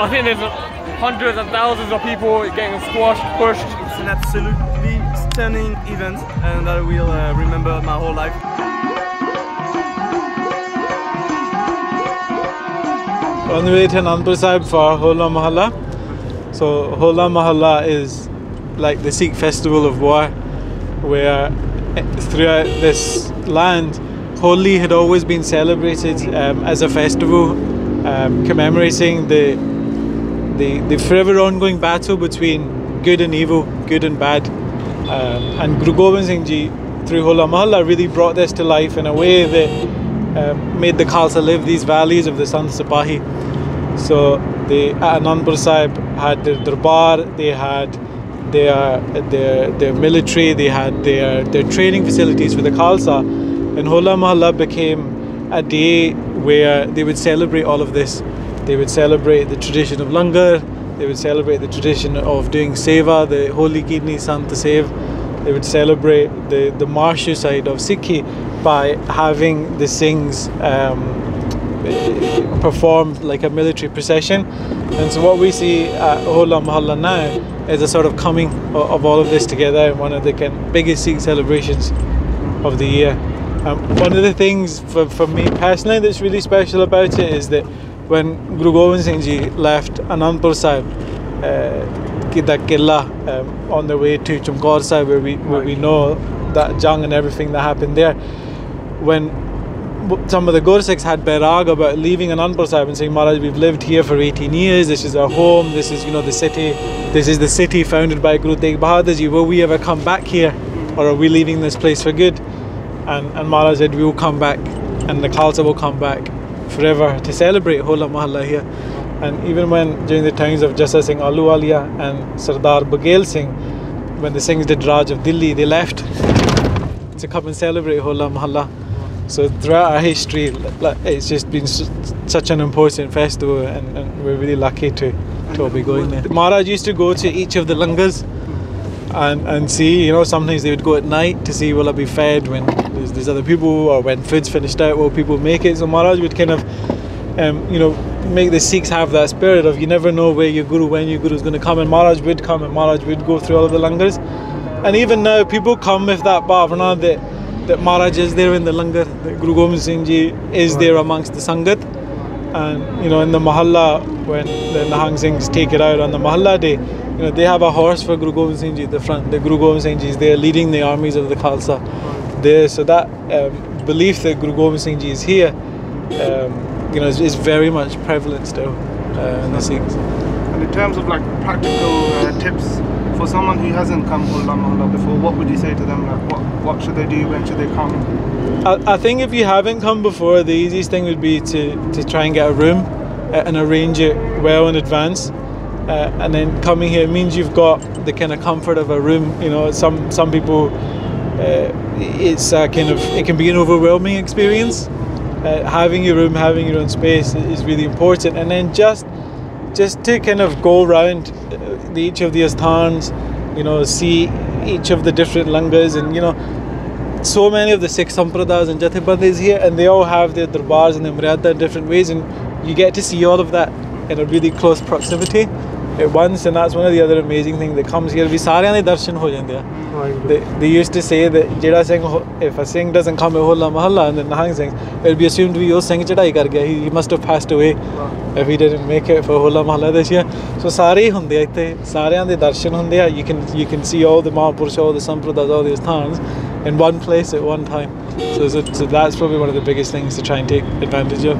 I think there's hundreds and thousands of people getting squashed, pushed. It's an absolutely stunning event and I will uh, remember my whole life. On the way to Anandpur Sahib for Hola Mahalla. So Hola Mahalla is like the Sikh festival of war, where eh, throughout this land, Holi had always been celebrated um, as a festival um, commemorating the, the the forever ongoing battle between good and evil, good and bad. Um, and Guru Gobind Singh Ji, through Hola Mahalla, really brought this to life in a way that um, made the Khalsa live these values of the Sant Sipahi. So they at Anandpur Sahib had their darbar, they had their their their military, they had their their training facilities for the Khalsa, and Hola Mahalla became a day where they would celebrate all of this. They would celebrate the tradition of langar, they would celebrate the tradition of doing seva, the holy kidney Sant Sev. They would celebrate the the martial side of Sikhi by having the Singhs. Um, performed like a military procession. And so what we see at Hola Mahalla now is a sort of coming of, of all of this together in one of the biggest Sikh celebrations of the year. Um, one of the things for, for me personally that's really special about it is that when Guru Gobind Singh Ji left Anandpur Sahib, uh, Killa, um, on the way to Chamkaur Sahib, where we, where we know that Jang and everything that happened there, when some of the Gursikhs had Bairag about leaving Anandpur Sahib and saying, Maharaj, we've lived here for 18 years, this is our home, this is, you know, the city, this is the city founded by Guru Tegh Bahadur Ji, will we ever come back here? Or are we leaving this place for good? And, and Maharaj said, we will come back and the Khalsa will come back forever to celebrate Hola Mahalla here. And even when, during the times of Jassa Singh Ahluwalia and Sardar Baghel Singh, when the Singhs did Raj of Delhi, they left to come and celebrate Hola Mahalla. So throughout our history, it's just been such an important festival, and, and we're really lucky to, to be going there. Maharaj used to go to each of the langars and, and see, you know, sometimes they would go at night to see will I be fed when there's, there's other people or when food's finished out, will people make it? So Maharaj would kind of, um, you know, make the Sikhs have that spirit of you never know where your guru, when your guru is going to come, and Maharaj would come and Maharaj would go through all of the langars. And even now, people come with that bhavana that that Maharaj is there in the langar, that Guru Gobind Singh Ji is there amongst the Sangat. And you know, in the Mahalla, when the Nahang Singhs take it out on the Mahalla day, you know, they have a horse for Guru Gobind Singh Ji the front. The Guru Gobind Singh Ji is there leading the armies of the Khalsa there. So that um, belief that Guru Gobind Singh Ji is here, um, you know, is, is, very much prevalent still uh, in the Sikhs. And in terms of like practical uh, tips for someone who hasn't come Hola Mahalla before, what would you say to them? Like, what, what should they do? When should they come? I, I think if you haven't come before, the easiest thing would be to, to try and get a room uh, and arrange it well in advance. Uh, and then coming here means you've got the kind of comfort of a room. You know, some some people, uh, it's a kind of it can be an overwhelming experience. Uh, having your room, having your own space is really important. And then just just to kind of go around uh, each of the asthans, you know, see each of the different langas, and you know, so many of the Sikh sampradas and jathebandis here, and they all have their darbars and their maryada in different ways, and you get to see all of that in a really close proximity at once, and that's one of the other amazing things that comes here. We ਸਾਰਿਆਂ ਦੇ ਦਰਸ਼ਨ ਹੋ ਜਾਂਦੇ ਆ. They, they used to say that ਜਿਹੜਾ Singh if a Singh doesn't come at Hola Mahalla and then Nahang Singh, it will be assumed to be ਉਹ ਸਿੰਘ ਚੜਾਈ ਕਰ ਗਿਆ. He, he must have passed away if he didn't make it for Hola Mahalla this year. So ਸਾਰੇ ਹੀ ਹੁੰਦੇ ਆ ਇੱਥੇ ਸਾਰਿਆਂ ਦੇ ਦਰਸ਼ਨ ਹੁੰਦੇ ਆ. You can you can see all the Mahapurush, all the Sampradas, all the asthans in one place at one time. So, so, so that's probably one of the biggest things to try and take advantage of.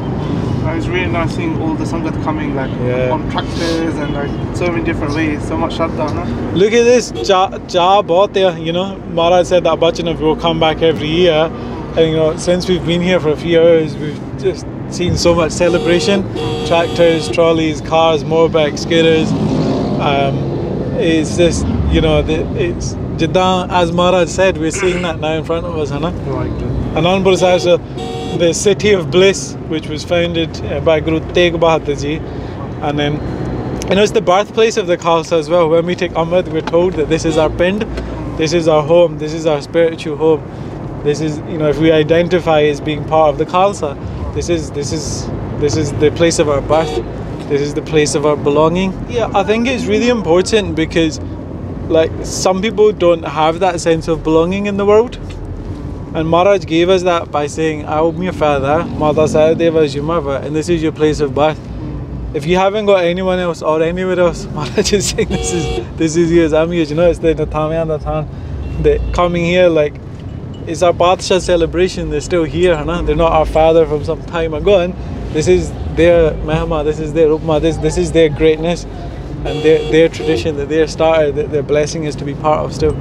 Uh, it's really nice seeing all the Sangat coming like Yeah. on tractors and like so many different ways. So much Shraddha, no? Look at this, cha, cha bahut hai, you know. Maharaj said that Bachan of will come back every year. And you know, since we've been here for a few hours, we've just seen so much celebration. Tractors, trolleys, cars, motorbikes, scooters. Um, it's just, you know, the, it's Jiddan, as Maharaj said, we're seeing that now in front of us, Hana. Anandpur Sahib, so the city of bliss, which was founded uh, by Guru Tegh Bahadur Ji, and then you know it's the birthplace of the Khalsa as well. When we take Amrit, we're told that this is our pind, this is our home, this is our spiritual home. This is you know if we identify as being part of the Khalsa, this is this is this is the place of our birth. This is the place of our belonging. Yeah, I think it's really important because, like, some people don't have that sense of belonging in the world. And Maharaj gave us that by saying, I am your father, Mata Sahadeva is your mother, and this is your place of birth. If you haven't got anyone else or anywhere else, Maharaj is saying, This is this is yours, I'm yours. You know, it's the Natamiya Natan. That coming here, like, it's our Patsha celebration, they're still here, huh? they're not our father from some time ago. And this is their Mahama, this is their Upma, this, this is their greatness and their, their tradition that they started, that their blessing is to be part of still.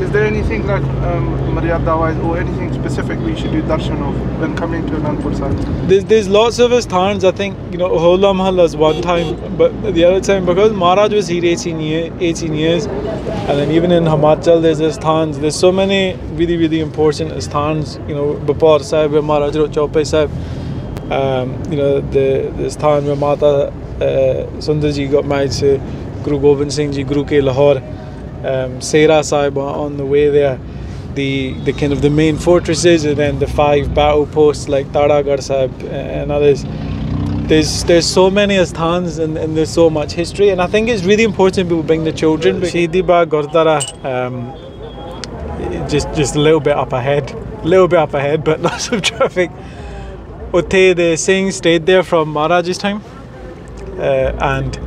Is there anything like um, Maryada wise or anything specific we should do darshan of when coming to Anandpur Sahib? There's, there's lots of asthans. I think, you know, Hola Mahalla's one time, but the other time, because Maharaj was here 18, year, 18 years, and then even in Himachal, there's asthans. There's so many really, really important asthans. You know, Bapar Sahib, where Maharaj wrote Chaupai Sahib. Um, you know, the, the sthan where Mata uh, Sundar ji got married to Guru Gobind Singh ji, Guru Ke Lahore. Um, Sera Sahib on the way there the the kind of the main fortresses and then the five battle posts like Taragarh Sahib and others. There's there's so many asthans and, and there's so much history and I think it's really important people bring the children. Shahidi Bagh Gurdwara, um, just just a little bit up ahead, a little bit up ahead, but lots of traffic. Utte the Singh stayed there from Maharaj's time, uh, and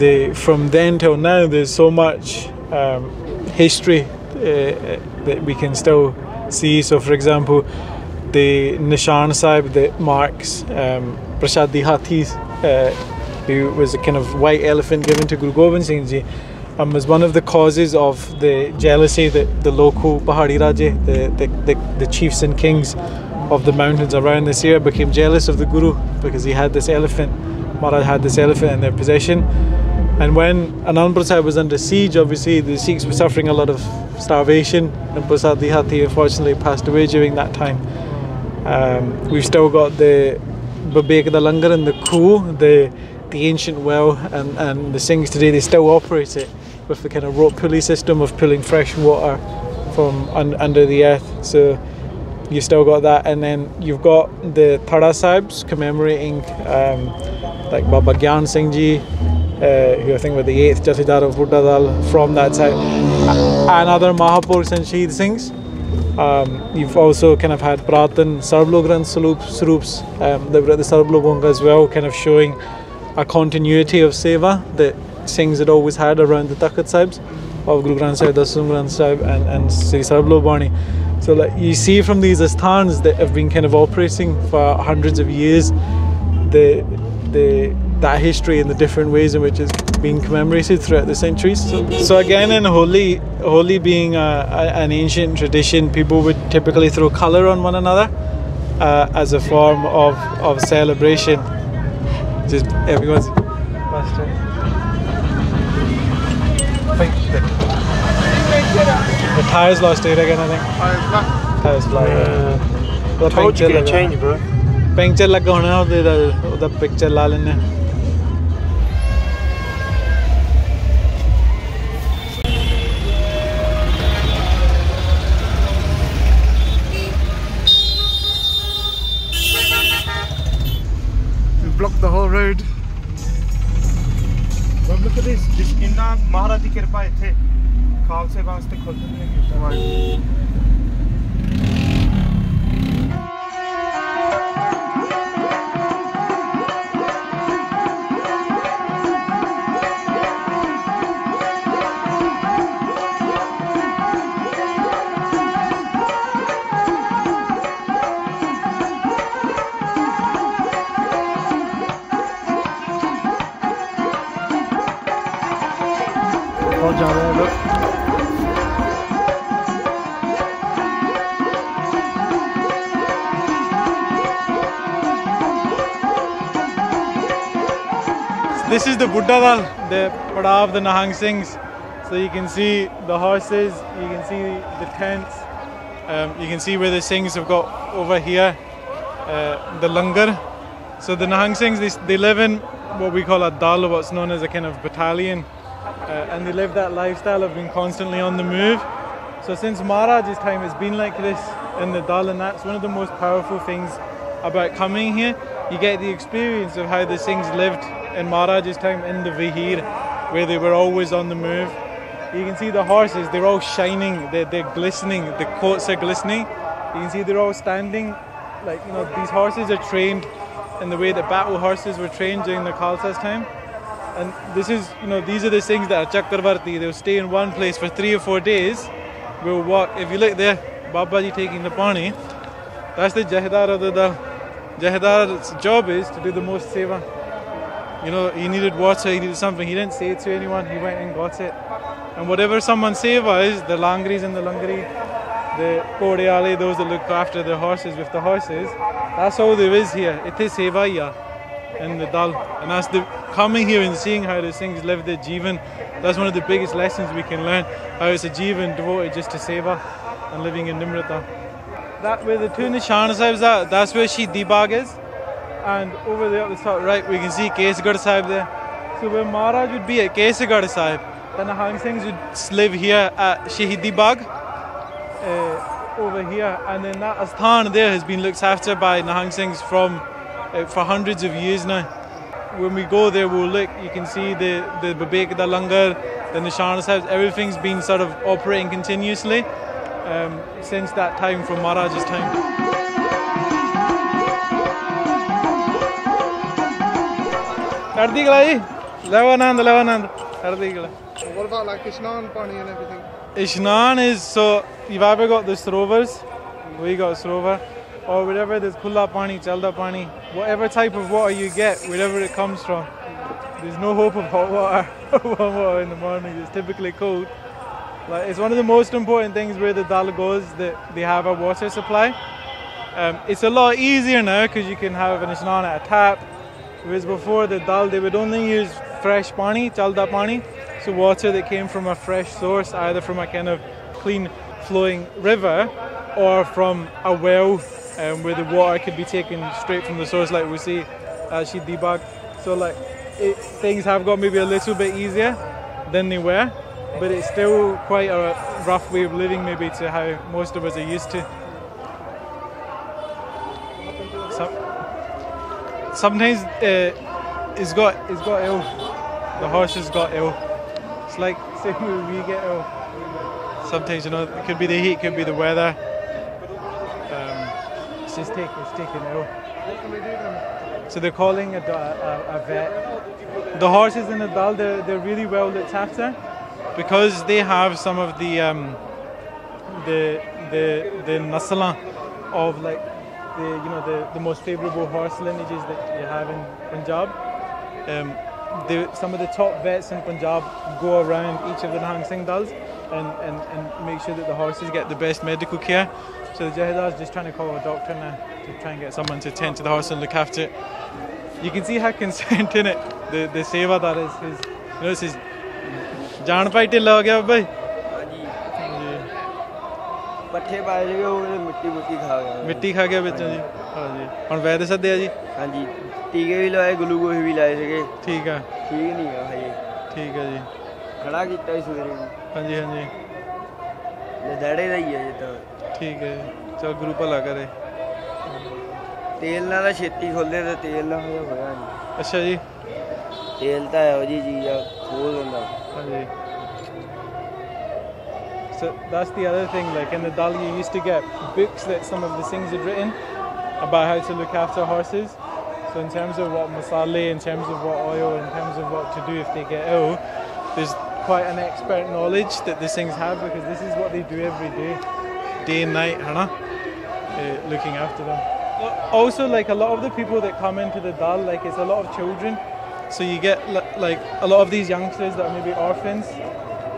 the from then till now there's so much um, history uh, that we can still see. So, for example, the Nishan Sahib that marks um, Hathis, uh, who was a kind of white elephant given to Guru Gobind Singh Ji, um, was one of the causes of the jealousy that the local Pahari Raje, the, the, the, the chiefs and kings of the mountains around this area, became jealous of the Guru because he had this elephant. Maharaj had this elephant in their possession. And when Anandpur Sahib was under siege, obviously the Sikhs were suffering a lot of starvation, and Prashadi Hathi unfortunately passed away during that time. Um, we've still got the Babek the Langar and the Khu, the the ancient well, and, and the Singhs today they still operate it with the kind of rope pulley system of pulling fresh water from un, under the earth. So you've still got that, and then you've got the Thada Sahibs commemorating um, like Baba Gyan Singh Ji, uh, who I think were the eighth Jathedar of Buddha from that side, and other Mahapurushs and Shaheed Singhs. Um, you've also kind of had Pratan Sarbloh Granth Sarups um, at the Sarblogong as well, kind of showing a continuity of seva that Singhs had always had around the Takhat Sahibs of Guru Granth Sahib, Dasam Granth Sahib, and, and Sri Sarbloh Bani. So like you see from these asthans that have been kind of operating for hundreds of years, the the that history and the different ways in which it's been commemorated throughout the centuries. So, so again, in Holi, Holi being a, a, an ancient tradition, people would typically throw colour on one another uh, as a form of, of celebration. Just everyone's. The tyres lost it again, I think. Tyres fly. I told you get a change, bro. Puncture ਲੱਗਾ ਹੋਣਾ ਉਹਦੇ ਦਾ ਉਹਦਾ picture ਲਾ ਲੈਣੇ ਤੱਕ ਦੇ ਇੰਨਾ ਮਹਾਰਾਜ ਦੀ ਕਿਰਪਾ ਇੱਥੇ ਖਾਲਸੇ ਵਾਸਤੇ ਖੁੱਲ੍ਹਣ ਨੇ ਕੀਤਾ Waheguru Buddha the of the Nahang Singhs. So you can see the horses, you can see the tents, um, you can see where the Singhs have got over here, uh, the Langar. So the Nahang Singhs, they, they live in what we call a dal, what's known as a kind of battalion. Uh, and they live that lifestyle of being constantly on the move. So since Maharaj's time, it's been like this in the dal, and that's one of the most powerful things about coming here. You get the experience of how the Singhs lived in Maharaj's time in the Vihir, where they were always on the move. You can see the horses, they're all shining, they're, they're glistening, the coats are glistening. You can see they're all standing, like, you know, these horses are trained in the way that battle horses were trained during the Khalsa's time. And this is, you know, these are the things that are Chakravarti. They'll stay in one place for three or four days. We'll walk. If you look there, Babaji taking the pani, that's the Jathedar of the Dal. Jathedar's job is to do the most seva. You know, he needed water, he needed something. He didn't say it to anyone, he went and got it. And whatever someone's seva is, the langris and the langri, the kodeale, those that look after the horses with the horses, that's all there is here. It is seva ya in the dal. And that's the coming here and seeing how the things live their jivan. That's one of the biggest lessons we can learn. How it's a jivan devoted just to seva and living in Nimrata. That where the two Nishan Sahibs are, that's where she Bagh is. And over there at the top right, we can see Kesgarh Sahib there. So where Maharaj would be at Kesgarh Sahib, then the Hang Singhs would live here at Shahidi Bagh. Uh, over here, and then that Asthan there has been looked after by Nahang Singhs from uh, for hundreds of years now. When we go there, we'll look. You can see the the Babek, the Langar, the Nishan Sahibs. Everything's been sort of operating continuously um, since that time, from Maharaj's time. ਚੜ੍ਹਦੀ ਕਲਾ ਜੀ ਲਓ ਆਨੰਦ ਲਓ ਆਨੰਦ ਚੜ੍ਹਦੀ ਕਲਾ What about like Ishnan Pani and everything? Ishnan is so you've either got the Srovers, we got Srover, or whatever there's Khulla Pani, Chalda Pani, whatever type of water you get, wherever it comes from. There's no hope of hot water, warm water in the morning. It's typically cold. Like it's one of the most important things where the Dal goes that they have a water supply. Um, it's a lot easier now because you can have an Ishnan at a tap. Whereas before the Dal, they would only use fresh pani, chalda pani, so water that came from a fresh source, either from a kind of clean flowing river or from a well um, where the water could be taken straight from the source, like we see at Shahidi Bagh. So like it, things have got maybe a little bit easier than they were, but it's still quite a rough way of living, maybe to how most of us are used to. Some, sometimes uh, it's got it's got ill. The horse has got ill. It's like same way we get ill. Sometimes you know it could be the heat, could be the weather. Um, it's just take, it's taken ill. So they're calling a, a, a vet. The horses in the dal they're, they're really well looked after because they have some of the um, the the the nasala of like the you know the, the most favourable horse lineages that you have in Punjab. Um, the, some of the top vets in Punjab go around each of the Nahang Singh Dals and, and, and make sure that the horses get the best medical care. So the Jathedar's just trying to call a doctor now to try and get someone to tend to the horse and look after it. You can see how concerned in it the, the seva is. His, you know, it's his, ਪੱਠੇ ਪਾਏ ਜਿਹੜੇ ਉਹ ਮਿੱਟੀ ਮੁੱਟੀ ਖਾ ਗਿਆ ਮਿੱਟੀ ਖਾ ਗਿਆ ਵਿੱਚੋਂ ਜੀ? ਹਾਂਜੀ। ਹੁਣ ਵੈਦ ਸੱਦਿਆ ਜੀ? ਹਾਂਜੀ। ਟੀਕੇ ਵੀ ਲਵਾਏ ਗਲੂਕੋਜ਼ ਵੀ ਲਾਏ ਸੀਗੇ। ਠੀਕ ਆ। ਠੀਕ ਨਹੀਂ ਆ ਹਜੇ। ਠੀਕ ਆ ਜੀ। ਖੜਾ ਕੀਤਾ ਸੀ ਸਵੇਰੇ ਨੂੰ ਹਾਂਜੀ ਹਾਂਜੀ। ਲਦੜੇ ਦਾ ਹੀ ਹੈ ਜਿੱਦਾਂ ਠੀਕ ਹੈ ਜੀ। ਚਲ ਗੁਰੂ ਭਲਾ ਕਰੇ। ਤੇਲ ਨਾਲ ਤਾਂ ਛੇਤੀ ਖੁੱਲਦੇ ਤੇ ਤੇਲ ਨਾਲ ਹੋਇਆ ਨਹੀਂ। ਅੱਛਾ ਜੀ। ਤੇਲ ਤਾਂ ਇਹੋ ਜੀ ਚੀਜ਼ ਆ ਖੋਲ ਦਿੰਦਾ। ਹਾਂਜੀ। So that's the other thing. Like in the Dal, you used to get books that some of the Singhs had written about how to look after horses. So in terms of what masale, in terms of what oil, in terms of what to do if they get ill, there's quite an expert knowledge that the Singhs have because this is what they do every day, day and night, hana, uh, looking after them. Also, like a lot of the people that come into the Dal, like it's a lot of children. So you get like a lot of these youngsters that are maybe orphans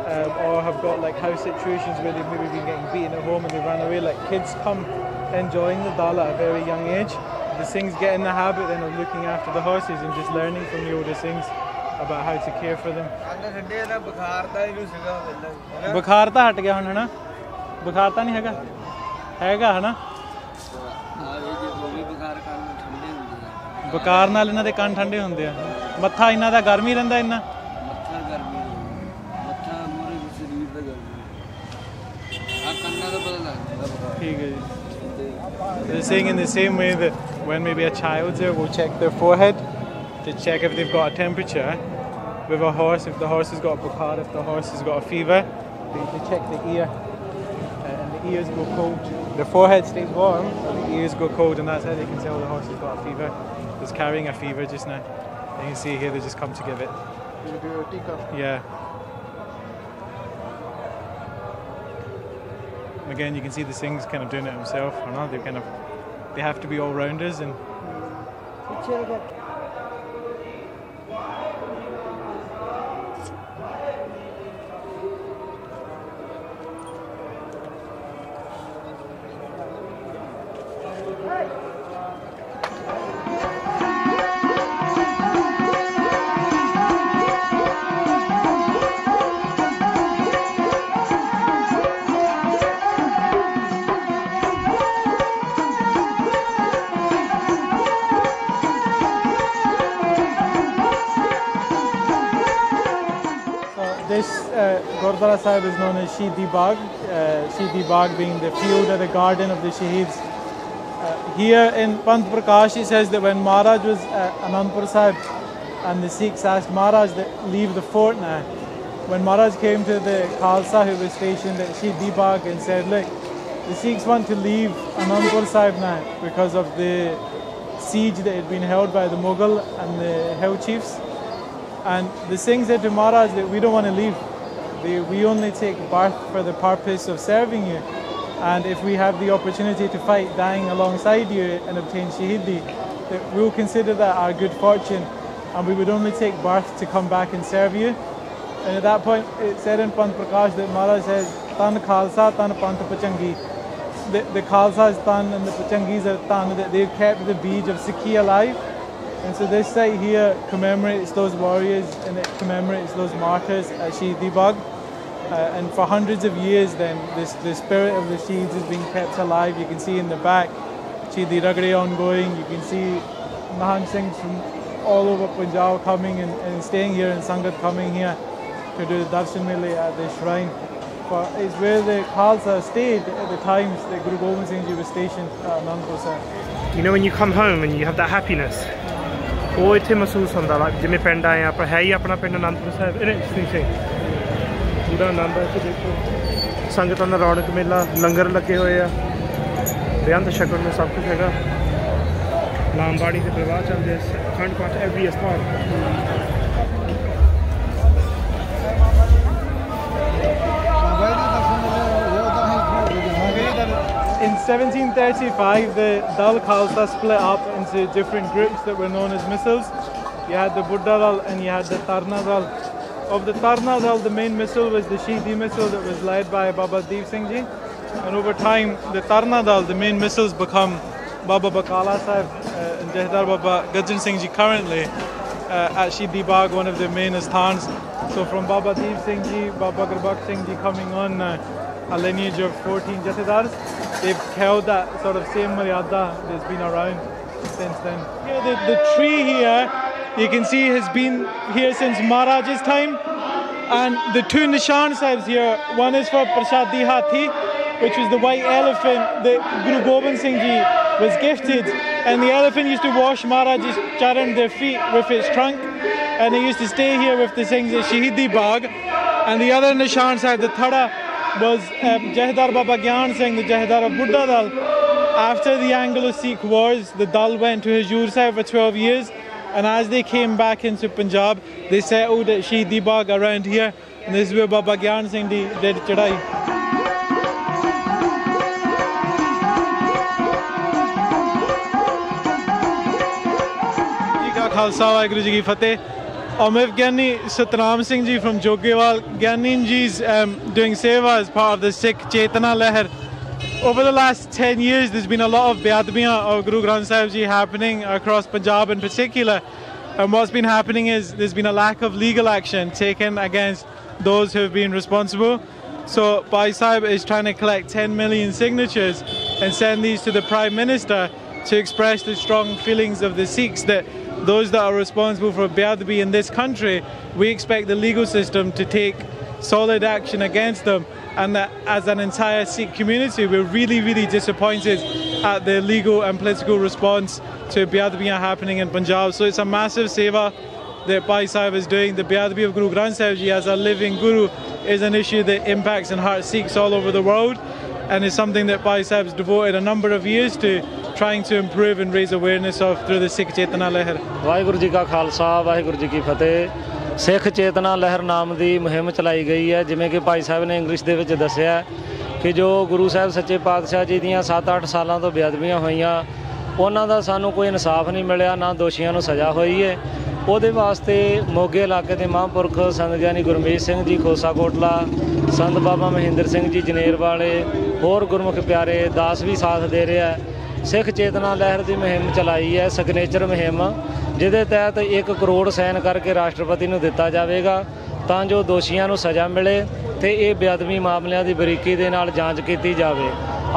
um, or have got like house situations where they've maybe been getting beaten at home and they run away. Like kids come enjoying the Dal at a very young age. The Singhs get in the habit then of looking after the horses and just learning from the older Singhs about how to care for them. ਅੰਦਰ ਠੰਡੇ ਦਾ ਬੁਖਾਰ ਤਾਂ ਇਹਨੂੰ ਸੀਗਾ ਪਹਿਲਾਂ ਬੁਖਾਰ ਤਾਂ ਹਟ ਗਿਆ ਹੁਣ ਹਨਾ ਬੁਖਾਰ ਤਾਂ ਨਹੀਂ ਹੈਗਾ ਹੈਗਾ ਹਨਾ ਆ ਜੇ ਉਹ ਵੀ ਬੁਖਾਰ ਕਰਨ ਨੂੰ ਠੰਡੇ ਹੁੰਦੇ ਆ ਬੁਖਾਰ ਨਾਲ ਇਹਨਾਂ ਦੇ ਕੰਨ ਠੰਡੇ ਹੁੰਦੇ ਆ ਮੱਥਾ ਇਹਨਾਂ ਦਾ ਗਰਮ ਹੀ ਰਹਿੰਦਾ ਇੰਨਾ They're saying in the same way that when maybe a child's there, we'll check their forehead to check if they've got a temperature. With a horse, if the horse has got a bukhar, if the horse has got a fever, they, they check the ear. Uh, and the ears go cold. The forehead stays warm, the ears go cold, and that's how they can tell the horse has got a fever. It's carrying a fever just now. You can see here, they just come to give it. Yeah. Do a tika. Yeah. Again, you can see the Singh's kind of doing it himself. Or not, they kind of they have to be all rounders and Gurdwara Sahib is known as Shidi Bagh, uh, Shidi Bagh being the field or the garden of the Shaheeds. Uh, here in Panth Prakash he says that when Maharaj was at Anandpur Sahib and the Sikhs asked Maharaj to leave the fort now, when Maharaj came to the Khalsa who was stationed at Shidi Bagh and said, look, the Sikhs want to leave Anandpur Sahib now because of the siege that had been held by the Mughal and the hill chiefs. And the Singh said to Maharaj that we don't want to leave. We, we only take birth for the purpose of serving you. And if we have the opportunity to fight dying alongside you and obtain Shahidi, we'll consider that our good fortune and we would only take birth to come back and serve you. And at that point, it said in Panth Prakash that Maharaj says, Tan Khalsa, Tan Pant Pachangi. The, the Khalsa is Tan and the Pachangis are Tan, that they've kept the beach of Sikhi alive. And so this site here commemorates those warriors and it commemorates those martyrs at Shahidi Bagh. Uh, and for hundreds of years then, this, the spirit of the Shaheeds has been kept alive. You can see in the back, Shahidi Ragre ongoing. You can see Nahang Singhs from all over Punjab coming and, and staying here and Sangat coming here to do the Darshan Mele at the shrine. For it's where the Khalsa stayed at the times that Guru Gobind Singh Ji was stationed at Anandpur. You know when you come home and you have that happiness ਉਹ ਇੱਥੇ ਮਹਿਸੂਸ ਹੁੰਦਾ ਵਾ ਜਿਵੇਂ ਪਿੰਡ ਆਏ ਆ, ਆਪਾਂ ਹੈ ਹੀ ਆਪਣਾ ਪਿੰਡ ਅਨੰਦਪੁਰ ਸਾਹਿਬ ਇਹਨੇ ਸਿੰਘ ਸਿੰਘ ਪੂਰਾ ਆਨੰਦ ਆ ਇੱਥੇ ਦੇਖੋ। ਸੰਗਤਾਂ ਦਾ ਰੌਣਕ ਮੇਲਾ ਲੰਗਰ ਲੱਗੇ ਹੋਏ ਆ। ਬੇਅੰਤ ਸ਼ਕਰ ਨੂੰ ਸਭ ਕੁਝ ਹੈਗਾ। ਲਾਮਬਾੜੀ ਦੇ ਪ੍ਰਵਾਹ ਚੱਲਦੇ ਆ ਖੰਡ ਪਾਠ ਐਵਰੀ ਅਸਥਾਨ In 1735, the Dal Khalsa split up into different groups that were known as misls. You had the Buddha Dal and you had the Tarna Dal. Of the Tarna Dal, the main misl was the Shidi misl that was led by Baba Deep Singh Ji. And over time, the Tarna Dal, the main misls become Baba Bakala Sahib uh, and Jathedar Baba Gajan Singh Ji currently uh, at Shidi Bagh, one of the main asthans. So from Baba Deep Singh Ji, Baba Gurbaksh Singh Ji coming on, uh, a lineage of 14 Jathedars, they've held that sort of same Maryada that's been around since then. Here, the, the tree here, you can see has been here since Maharaj's time. And the two Nishan Sahibs here, one is for Prashadi Hathi, which was the white elephant that Guru Gobind Singh Ji was gifted. And the elephant used to wash Maharaj's charan, their feet, with its trunk. And they used to stay here with the Singhs at Shahidi Bagh. And the other Nishan Sahib, the Thada, Jahdar Baba Gyan Singh, the Jahdar of Buddha Dal. After the Anglo-Sikh wars, the Dal went to Hajur Sahib for 12 years. And as they came back into Punjab, they settled at Shahidi Bagh around here. And this is where Baba Gyan Singh di- did Chadai. ਜੀ ਕਾ ਖਾਲਸਾ ਵਾਹਿਗੁਰੂ ਜੀ ਕੀ ਫਤਿਹ Amir Gyani Satnam Singh ji from Jogewal. Gyanin ji is um, doing seva as part of the Sikh Chetana Lehar. Over the last 10 years, there's been a lot of Beadmiya of Guru Granth Sahib Ji happening across Punjab in particular. And what's been happening is there's been a lack of legal action taken against those who have been responsible. So Bhai Sahib is trying to collect 10 million signatures and send these to the Prime Minister to express the strong feelings of the Sikhs that those that are responsible for Beadbi in this country, we expect the legal system to take solid action against them and that as an entire Sikh community, we're really, really disappointed at the legal and political response to Biadbiyan happening in Punjab. So it's a massive seva that Bhai Sahib is doing. The Biadbi of Guru Granth Sahib Ji as a living Guru is an issue that impacts and hurts Sikhs all over the world and is something that Bhai Sahib's devoted a number of years to trying to improve and raise awareness of through the Sikh Chetana Lehar. Waheguru ji ਕਾ ਖਾਲਸਾ, ਵਾਹਿਗੁਰੂ ਜੀ ਕੀ ਫਤਿਹ। ਸਿੱਖ ਚੇਤਨਾ ਲਹਿਰ ਨਾਮ ਦੀ ਮੁਹਿੰਮ ਚਲਾਈ ਗਈ ਹੈ, ਜਿਵੇਂ ਕਿ ਭਾਈ ਸਾਹਿਬ ਨੇ ਇੰਗਲਿਸ਼ ਦੇ ਵਿੱਚ ਦੱਸਿਆ ਕਿ ਜੋ ਗੁਰੂ ਸਾਹਿਬ ਸੱਚੇ ਪਾਤਸ਼ਾਹ ਜੀ ਦੀਆਂ 7-8 ਸਾਲਾਂ ਤੋਂ ਬੇਅਦਬੀਆਂ ਹੋਈਆਂ, ਉਹਨਾਂ ਦਾ ਸਾਨੂੰ ਕੋਈ ਇਨਸਾਫ ਨਹੀਂ ਮਿਲਿਆ, ਨਾ ਦੋਸ਼ੀਆਂ ਨੂੰ ਸਜ਼ਾ ਹੋਈ ਹੈ ਉਹਦੇ ਵਾਸਤੇ ਮੋਗੇ ਇਲਾਕੇ ਦੇ ਮਹਾਂਪੁਰਖ ਸੰਤ ਗਿਆਨੀ ਗੁਰਮੀਤ ਸਿੰਘ ਜੀ ਖੋਸਾ ਕੋਟਲਾ ਸੰਤ ਬਾਬਾ ਮਹਿੰਦਰ ਸਿੰਘ ਜੀ ਜਨੇਰ ਵਾਲੇ ਹੋਰ ਗੁਰਮੁਖ ਪਿਆਰੇ ਦਾਸ ਵੀ ਸਾਥ ਦੇ ਰਿਹਾ ਸਿੱਖ ਚੇਤਨਾ ਲਹਿਰ ਦੀ ਮੁਹਿੰਮ ਚਲਾਈ ਹੈ ਸਿਗਨੇਚਰ ਮੁਹਿੰਮ, ਜਿਹਦੇ ਤਹਿਤ 1 ਕਰੋੜ ਸਾਈਨ ਕਰਕੇ ਰਾਸ਼ਟਰਪਤੀ ਨੂੰ ਦਿੱਤਾ ਜਾਵੇਗਾ, ਤਾਂ ਜੋ ਦੋਸ਼ੀਆਂ ਨੂੰ ਸਜ਼ਾ ਮਿਲੇ ਤੇ ਇਹ ਬੇਅਦਬੀ ਮਾਮਲਿਆਂ ਦੀ ਬਰੀਕੀ ਦੇ ਨਾਲ ਜਾਂਚ ਕੀਤੀ ਜਾਵੇ।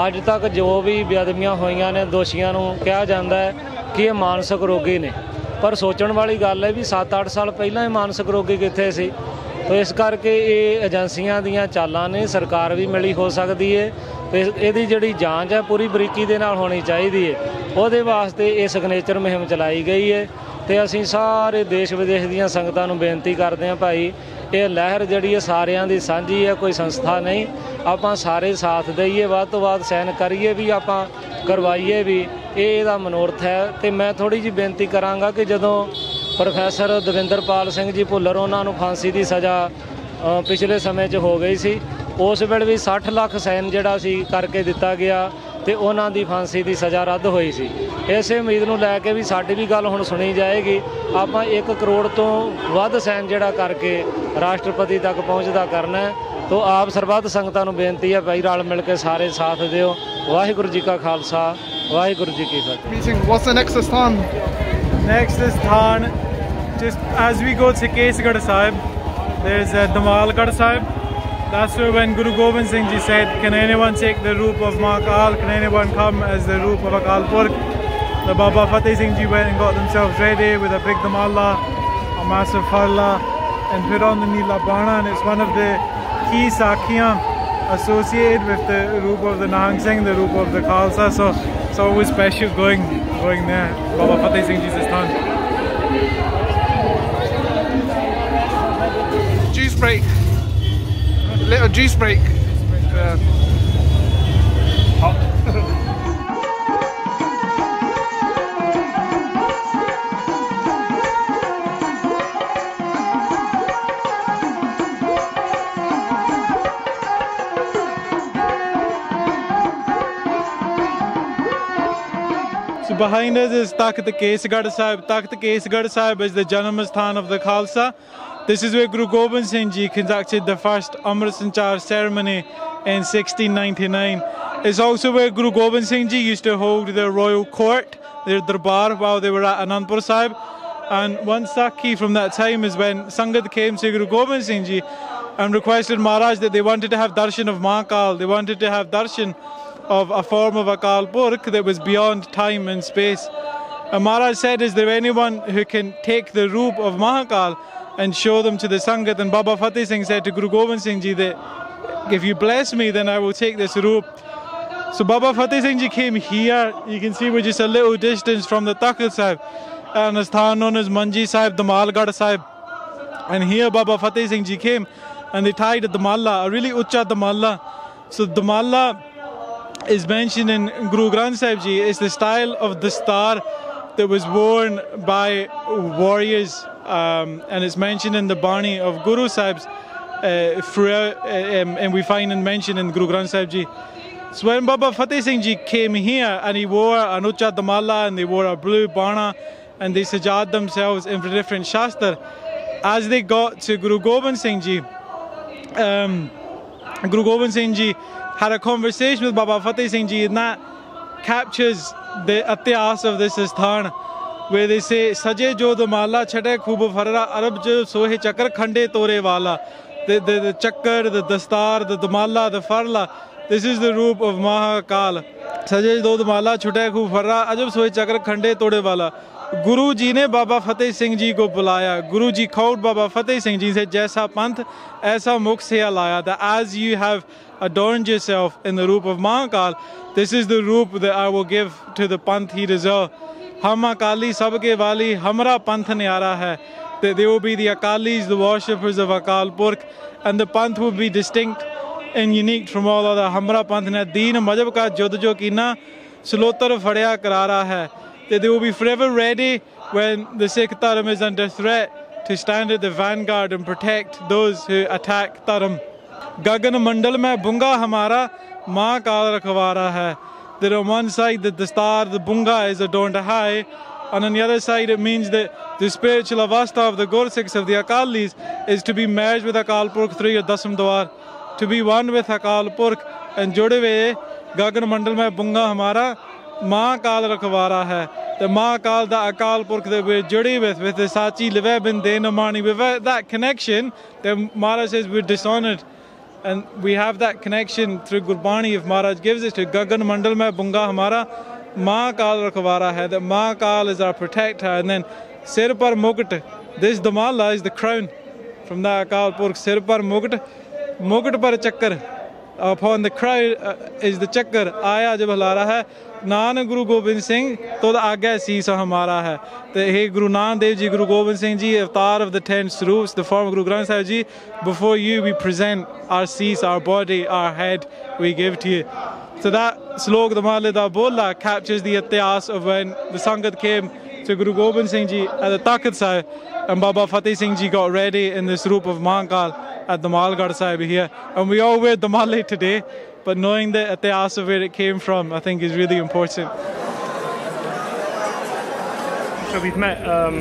ਅੱਜ ਤੱਕ ਜੋ ਵੀ ਬੇਅਦਬੀਆਂ ਹੋਈਆਂ ਨੇ, ਦੋਸ਼ੀਆਂ ਨੂੰ ਕਿਹਾ ਜਾਂਦਾ ਹੈ ਕਿ ਇਹ ਮਾਨਸਿਕ ਰੋਗੀ ਨੇ। ਪਰ ਸੋਚਣ ਵਾਲੀ ਗੱਲ ਹੈ ਵੀ 7-8 ਸਾਲ ਪਹਿਲਾਂ ਇਹ ਮਾਨਸਿਕ ਰੋਗੀ ਕਿੱਥੇ ਸੀ? ਤੋ ਇਸ ਕਰਕੇ ਇਹ ਏਜੰਸੀਆਂ ਦੀਆਂ ਚਾਲਾਂ ਨੇ, ਸਰਕਾਰ ਵੀ ਮਿਲੀ ਹੋ ਸਕਦੀ ਹੈ ਤੇ ਇਹਦੀ ਜਿਹੜੀ ਜਾਂਚ ਹੈ ਪੂਰੀ ਬਰੀਕੀ ਦੇ ਨਾਲ ਹੋਣੀ ਚਾਹੀਦੀ ਹੈ ਉਹਦੇ ਵਾਸਤੇ ਇਹ ਸਿਗਨੇਚਰ ਮੁਹਿੰਮ ਚਲਾਈ ਗਈ ਹੈ ਤੇ ਅਸੀਂ ਸਾਰੇ ਦੇਸ਼ ਵਿਦੇਸ਼ ਦੀਆਂ ਸੰਗਤਾਂ ਨੂੰ ਬੇਨਤੀ ਕਰਦੇ ਹਾਂ ਭਾਈ, ਇਹ ਲਹਿਰ ਜਿਹੜੀ ਹੈ ਸਾਰਿਆਂ ਦੀ ਸਾਂਝੀ ਹੈ ਕੋਈ ਸੰਸਥਾ ਨਹੀਂ। ਆਪਾਂ ਸਾਰੇ ਸਾਥ ਦਈਏ, ਵੱਧ ਤੋਂ ਵੱਧ ਸਹਿਨ ਕਰੀਏ ਵੀ, ਆਪਾਂ ਕਰਵਾਈਏ ਵੀ। ਇਹ ਇਹਦਾ ਮਨੋਰਥ ਹੈ। ਤੇ ਮੈਂ ਥੋੜੀ ਜੀ ਬੇਨਤੀ ਕਰਾਂਗਾ ਕਿ ਜਦੋਂ ਪ੍ਰੋਫੈਸਰ ਦਵਿੰਦਰਪਾਲ ਸਿੰਘ ਜੀ ਭੁੱਲਰ ਉਹਨਾਂ ਨੂੰ ਫਾਂਸੀ ਦੀ ਸਜ਼ਾ ਪਿਛਲੇ ਸਮੇਂ 'ਚ ਹੋ ਗਈ ਸੀ ਉਸ ਵੇਲੇ ਵੀ 60 ਲੱਖ ਸੈਨ ਜਿਹੜਾ ਸੀ ਕਰਕੇ ਦਿੱਤਾ ਗਿਆ ਤੇ ਉਹਨਾਂ ਦੀ ਫਾਂਸੀ ਦੀ ਸਜ਼ਾ ਰੱਦ ਹੋਈ ਸੀ ਇਸੇ ਉਮੀਦ ਨੂੰ ਲੈ ਕੇ ਵੀ ਸਾਡੀ ਵੀ ਗੱਲ ਹੁਣ ਸੁਣੀ ਜਾਏਗੀ ਆਪਾਂ 1 ਕਰੋੜ ਤੋਂ ਵੱਧ ਸੈਨ ਜਿਹੜਾ ਕਰਕੇ ਰਾਸ਼ਟਰਪਤੀ ਤੱਕ ਪਹੁੰਚਦਾ ਕਰਨਾ ਹੈ ਤੋ ਆਪ ਸਰਬੱਤ ਸੰਗਤਾਂ ਨੂੰ ਬੇਨਤੀ ਹੈ ਭਾਈ ਰਲ ਮਿਲ ਕੇ ਸਾਰੇ ਸਾਥ ਦਿਓ ਵਾਹਿਗੁਰੂ ਜੀ ਕਾ ਖਾਲਸਾ ਵਾਹਿਗੁਰੂ ਜੀ ਕੀ ਫਤਿਹ. What's the next Astan? Next is Than. Just as we go to Kesgarh Sahib, there's uh, Damalgarh Sahib. That's where when Guru Gobind Singh Ji said, Can anyone take the roop of Mahakal? Can anyone come as the roop of Akal Purkh? The Baba Fateh Singh Ji went and got themselves ready with a big Damalla, a massive Farla, and put on the Neela Bana. And it's one of the key Sakhiyan associated with the roop of the Nahang Singh, the roop of the Khalsa. So it's always special going going there. Baba Fateh Singh Ji's Than. Juice break. Little juice break. So behind us is Takht Kesgarh Sahib. Takht Kesgarh Sahib is the Janamasthan of the Khalsa. This is where Guru Gobind Singh Ji conducted the first Amrit Sanchar ceremony in 1699. It's also where Guru Gobind Singh Ji used to hold their royal court, their darbar, while they were at Anandpur Sahib. And one Sakhi from that time is when Sangat came to Guru Gobind Singh Ji and requested Maharaj that they wanted to have darshan of Mahakal. They wanted to have darshan of a form of Akal Purkh that was beyond time and space. And Maharaj said, Is there anyone who can take the roop of Mahakal and show them to the Sangat? And Baba Fateh Singh said to Guru Gobind Singh Ji that if you bless me, then I will take this roop. So Baba Fateh Singh Ji came here. You can see we're just a little distance from the Takht Sahib. And a stan known as Manji Sahib, Damalgarh Sahib. And here Baba Fateh Singh Ji came and they tied a Damalla, a really ucha Damalla. So Damalla is mentioned in Guru Granth Sahib Ji. It's the style of dastar that was worn by warriors um, and it's mentioned in the Bani of Guru Sahib's uh, uh, um, and we find it mentioned in Guru Granth Sahib Ji. So when Baba Fateh Singh Ji came here and he wore an ucha damala and they wore a blue bana and they sajad themselves in different shastra, as they got to Guru Gobind Singh Ji, um, Guru Gobind Singh Ji had a conversation with Baba Fateh Singh Ji and that captures the itihas of this isthan वेद से सजे जो दमाला छटे खूब फर्रा, अरब जो सोहे चक्र खंडे तोरे वाला। दे दे the chakkar, the dastar, the dumalla the farla. This is the roop of Mahakal. सजे दो दमाला छुटे खूब फर्रा, अजब सोहे चक्र खंडे तोड़े वाला। गुरु जी ने बाबा फतेह सिंह जी को बुलाया। गुरु जी खाउट बाबा फतेह सिंह जी से, जैसा पंथ, ऐसा मुख से लाया। The age you have adorned yourself in the roop of mahakal this is the roop that i will give to the panth he deserve हम अकाली सबके वाली, हमरा पंथ न्यारा है। That they'd be the Akali is the worshippers of Akal Purakh. And the Panth would be distinct and unique from all other हमरा पंथ ने दीन मज़हब का जुद जो कीना, सलोतर फड़िया करारा है। That they be forever ready when the Sikh dharma is under threat to stand at the vanguard and protect those who attack dharma गगन मंडल में बुंगा हमारा, माँ काल रखवारा है। That on one side that the star, the bunga is adorned high, and on the other side it means that the spiritual avasta of the Gursikhs of the Akalis is to be merged with Akal Purkh through your Dasam Dwar, to be one with Akal Purkh and जुड़े हुए गगन मंडल में bunga हमारा माँ काल रखवारा है the Ma Kal, the Akal Purkh that we're judi with, with the Sachi Live bin Denamani, without that connection, then Maharaj says we're dishonored. And we have that connection through Gurbani if Maharaj gives it to Gagan Mandal mein bunga hamara Ma Kal rakhwara hai that is our protector and then Sir par Mukut this Damala is the crown. From the Akal Purkh Sir par Mukut par Chakkar upon the crown uh, is the Chakkar आया जब हलारा है नान गुरु गोबिंद सिंह तो आगे सीस हमारा है तो हे गुरु नानक देव जी गुरु गोबिंद सिंह जी अवतार of the ten स्वरूप्स the form of Guru Granth Sahib ji before you we present our cease our body our head we give to you so that slok the Mahle da Bola captures the ityas of when the Sangat came to Guru Gobind Singh Ji at the Takht Sahib and Baba Fateh Singh Ji got ready in this roop of Mankal at Damalgarh Sahib here. And we all wear the Malay today, but knowing that at the ass where it came from, I think is really important. So we've met um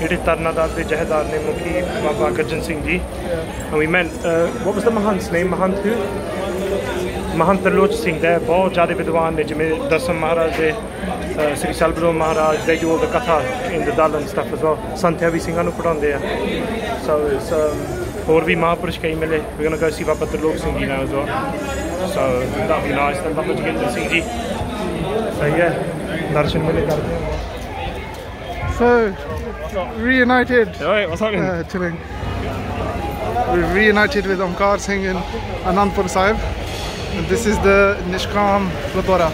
ਜਿਹੜੇ ਤਰਨਾਦਾਸ ਦੇ ਜਹਦਾਰ ਨੇ ਮੁਖੀ Baba Garjan Singh ji and we meant what was the mahant name mahant who mahant Loch Singh ਦਾ ਬਹੁਤ ਜ਼ਿਆਦਾ ਵਿਦਵਾਨ ਨੇ ਜਿਵੇਂ ਦਸਮ ਮਹਾਰਾਜ ਦੇ ਸ੍ਰੀ ਸਲਬਰੋ ਮਹਾਰਾਜ ਦੇ ਜੋ ਕਥਾ ਇਨ ਦ ਦਲਨ ਸਟਫ ਐਸ ਵੈਲ ਸੰਤਿਆ ਵੀ ਸਿੰਘਾਂ ਨੂੰ ਪੜਾਉਂਦੇ ਆ ਸੋ ਇਟਸ ਹੋਰ ਵੀ ਮਹਾਂਪੁਰਸ਼ ਕਈ ਮਿਲੇ we're going to go see Baba Tarlok Singh ji now as well so that'll be nice then ਬਾਬਾ ਜਗਿੰਦਰ ਸਿੰਘ ਜੀ ਸਹੀ ਹੈ ਦਰਸ਼ਨ ਮਿਲੇ ਕਰਦੇ ਹਾਂ So, reunited. Alright, what's happening? Uh, chilling. We're reunited with Omkar Singh in Anandpur Sahib. And this is the Nishkam Gurdwara.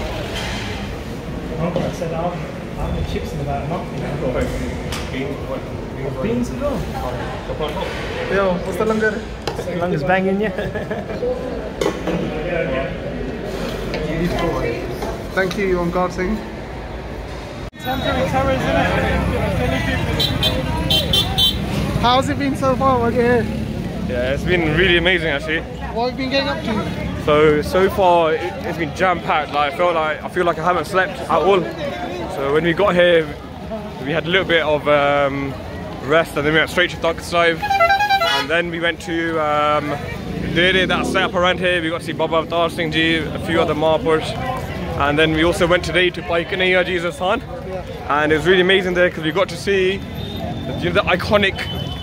Beans well. Yo, what's the langar? Lungs banging, yeah. Thank you, Omkar Singh. How's it been so far? Okay. Yeah, it's been really amazing actually. What have you been getting up to? So so far it, it's been jam packed. Like I felt like I feel like I haven't slept at all. So when we got here, we had a little bit of um, rest, and then we went straight to Sahib, and then we went to um, Dere that set up around here. We got to see Baba Avatar Singh Ji, a few other Mahapurs, and then we also went today to Bhai Kanhaiya Ji's and it was really amazing there because we got to see you know, the iconic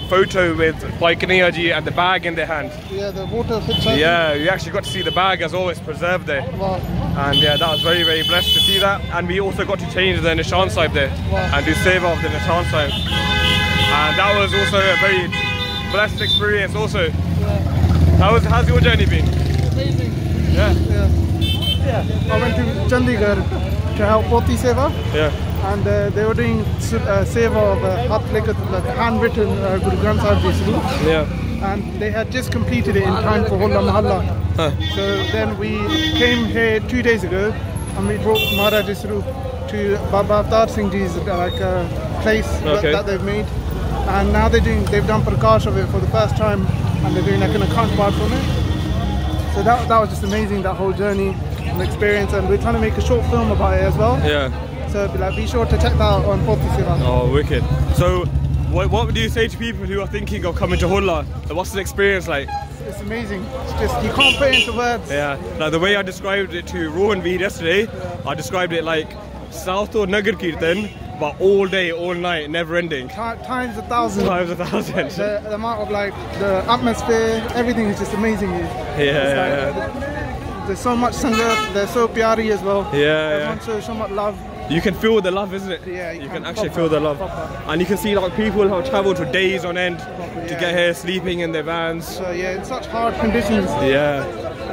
photo with Bhai Kanhaiya Ji and the bag in their hand. Yeah, the water picture. Yeah, we actually got to see the bag as always preserved there. Wow. And yeah, that was very, very blessed to see that. And we also got to change the Nishan Sahib there Wow. and do seva of the Nishan Sahib. And that was also a very blessed experience also. How was, how's your journey been? Amazing. Yeah, Yeah. Yeah. I went to Chandigarh to help Poti Seva. yeah. and uh, they were doing uh, seva of uh, Hath Likhat, like handwritten uh, Guru Granth Sahib Yeah. and they had just completed it in time for Holla Mahalla. So then we came here two days ago and we brought Maharaj Saroop to Baba Avatar Singh Ji's uh, like uh, place that- that, they've made. And now they're doing, they've done Prakash of it for the first time and they're doing like an Akhand Path from it. So that, that was just amazing, that whole journey and experience. And we're trying to make a short film about it as well. Yeah. So be like, be sure to check that out on Poti Seva. Oh, wicked. So, what, what would you say to people who are thinking of coming to Hulla? What's the experience like? It's amazing. It's just, you can't put it into words. Yeah, like the way I described it to Rohan Veed yesterday, I described it like South or Nagar Kirtan, but all day, all night, never ending. Ti- Times a thousand. Times a thousand. The, the amount of like the atmosphere, everything is just amazing here. Yeah, yeah, like, There's so much sangat. They're so pyari as well. Yeah, yeah. Everyone shows uh, so much love. you can feel the love, isn't it? Yeah, you you, can can actually feel the love, proper. and you can see like people have travelled for days on end Proper, to yeah. get here, sleeping in their vans. So yeah, in such hard conditions. Yeah,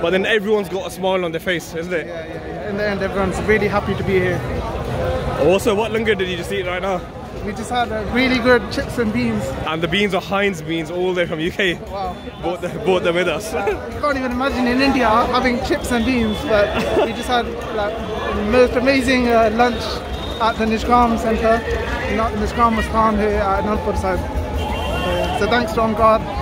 but then everyone's got a smile on their face, isn't it? Yeah, yeah, yeah. In the end, everyone's really happy to be here. Also, what langar did you just eat right now? We just had really good chips and beans. And the beans are Heinz beans, all the way from UK. Wow. Bought, the, bought them with us. You can't even imagine in India having chips and beans, but we just had like, the most amazing uh, lunch at the Nishkam Centre, not the Nishkam Muskan here at Anandpur Sahib. Uh, so thanks to God.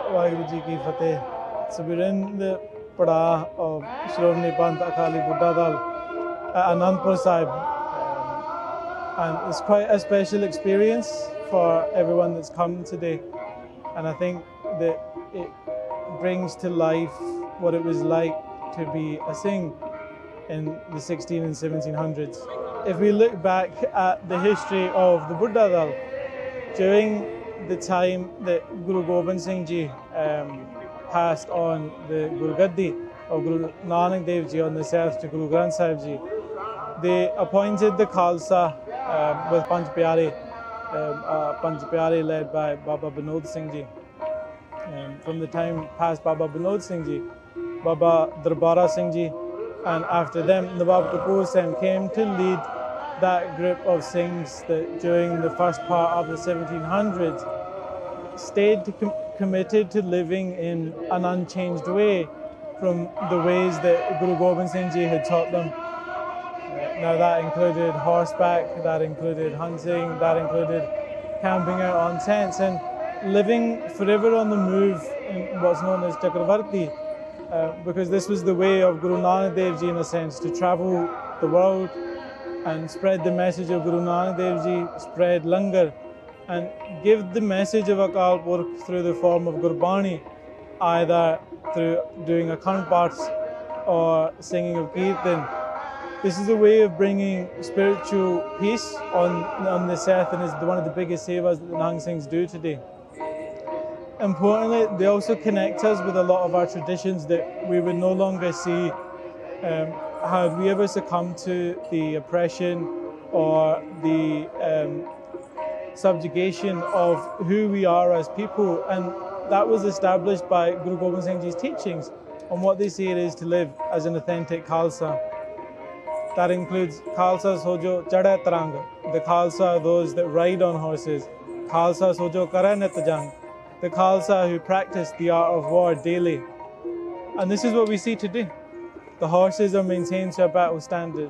Waheguru ji ਕੀ ਫਤਿਹ So we're in the Pada of Shrovani Panth Akali Buddha Dal at Anandpur Sahib. Um, and it's quite a special experience for everyone that's come today. And I think that it brings to life what it was like to be a Singh in the 16 and 1700s. If we look back at the history of the Buddha Dal, during the time that Guru Gobind Singh Ji um, passed on the Guru Gaddi of Guru Nanak Dev Ji on the south to Guru Granth Sahib Ji, they appointed the Khalsa um, with Panch Pyare, um, uh, Pyare led by Baba Binod Singh Ji. Um, from the time past Baba Binod Singh Ji, Baba Darbara Singh Ji, and after them, Nawab Kapoor Singh came to lead that group of Singhs that during the first part of the 1700s stayed com- committed to living in an unchanged way from the ways that Guru Gobind Singh Ji had taught them. Now that included horseback, that included hunting, that included camping out on tents and living forever on the move in what's known as Chakravarti. Uh, because this was the way of Guru Nanak Dev Ji in a sense to travel the world and spread the message of Guru Nanak Dev Ji, spread langar and give the message of Akal Purkh through the form of Gurbani, either through doing Akhand Paths or singing of Kirtan. This is a way of bringing spiritual peace on, on this earth and is one of the biggest sevas that the Nahang Singhs do today. Importantly, they also connect us with a lot of our traditions that we would no longer see um, had we ever succumbed to the oppression or the um, subjugation of who we are as people. And that was established by Guru Gobind Singh Ji's teachings on what they say it is to live as an authentic Khalsa. That includes Khalsa Sojo Chada Tarang, the Khalsa are those that ride on horses, Khalsa Sojo Kara Nitajang, the Khalsa who practice the art of war daily. And this is what we see today. The horses are maintained to a battle standard.